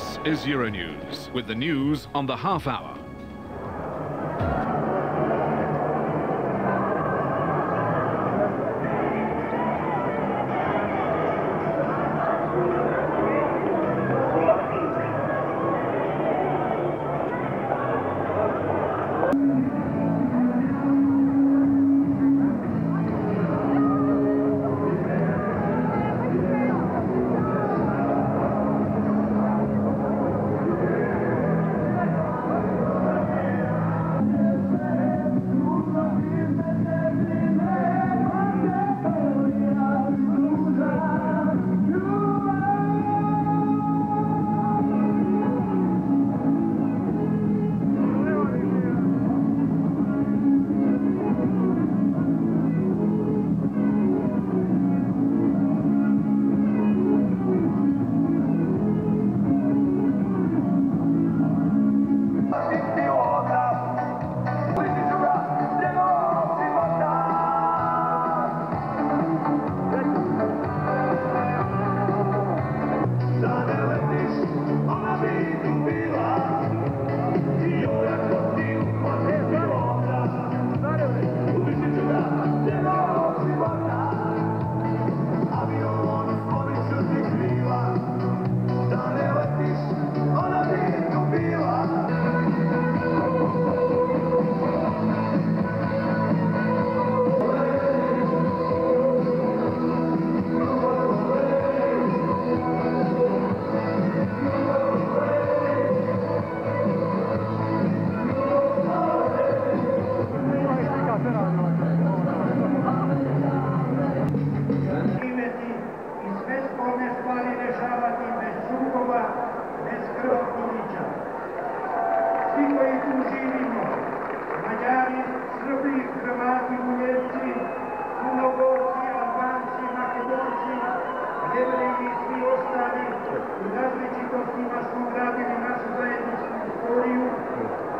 This is Euronews with the news on the half hour.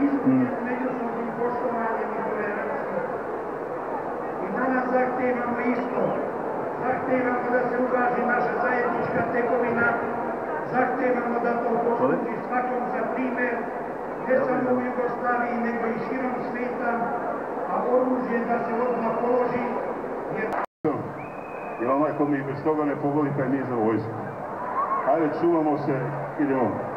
Ispunjenu međusobnim poštovanjem i toleranciju. I danas zahtevamo isto. Zahtevamo da se uvaži naša zajednička tekovina. Da to svakom za ne samo i a oružje da se odmah položi, jer Jer onaj ko mi bez toga ne pogodi, taj za vojsku. Ajde, čuvamo se, idemo.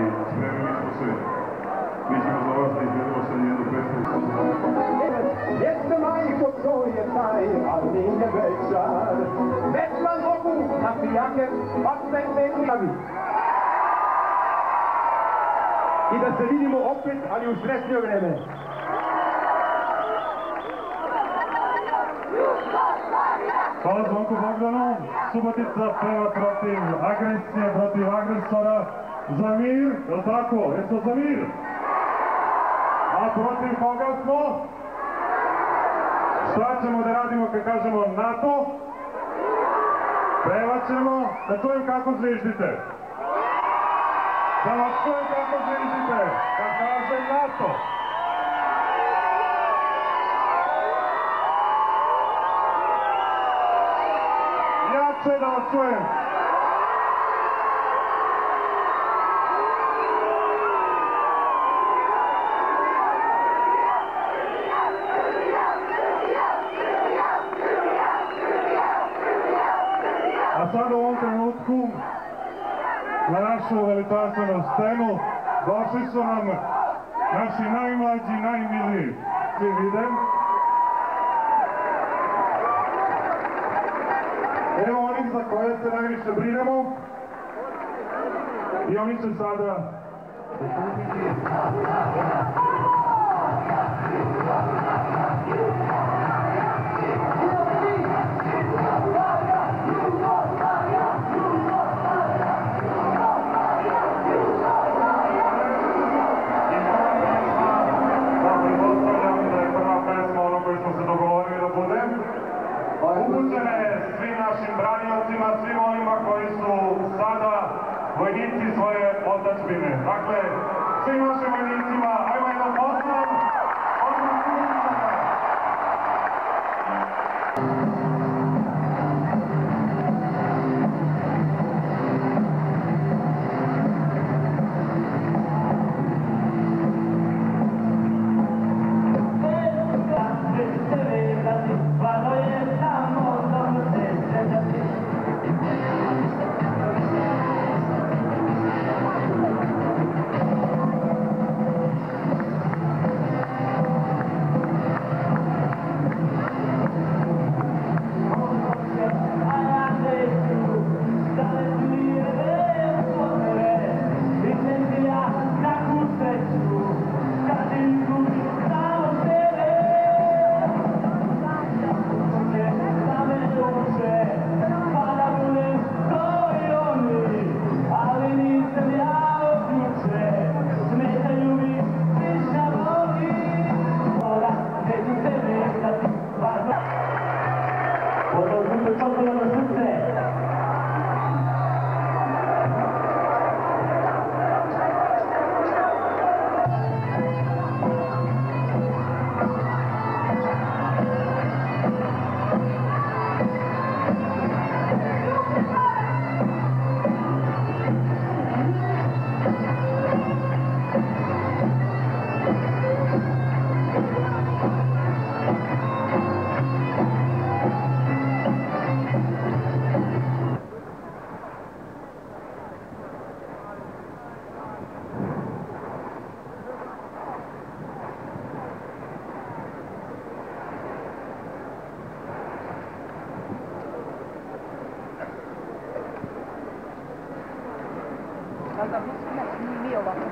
Ali spremili smo se. Mi ćemo za vas da izvedemo sa jednu pesmu. Jeste majko, to je taj, ali nije večer. Već vam mogu na pijake, pa se ne navi. I da se vidimo opet, ali u sretnije vreme. Hvala Zvonku Bogdanu. Subotica peva protiv agresije, protiv agresora. Za mir, je li tako? Jesmo za mir? A protiv koga smo? Šta ćemo da radimo kad kažemo NATO? Pevat ćemo, da čujem kako zviždite. Da vas čujem kako zviždite. Kad kažem NATO. Jače da vas čujem. Veličanstvenu scenu došli su nam naši najmlađi, najmiliji. Svi vidim. Evo onih za koje se najviše brinemo. I oni će sada našim branijacima, svim onima koji su sada vojnici svoje otačbine. Dakle, svim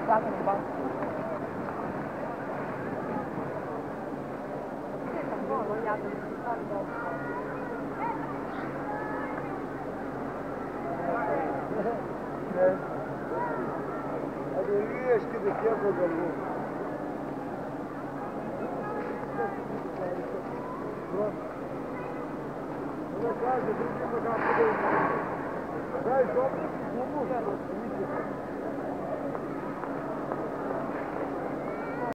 抓红包。这红包我压着，赚着。哎，嘿嘿，对。我都一直觉得幸福着呢。我家里人都在，家里所有的事物都顺利。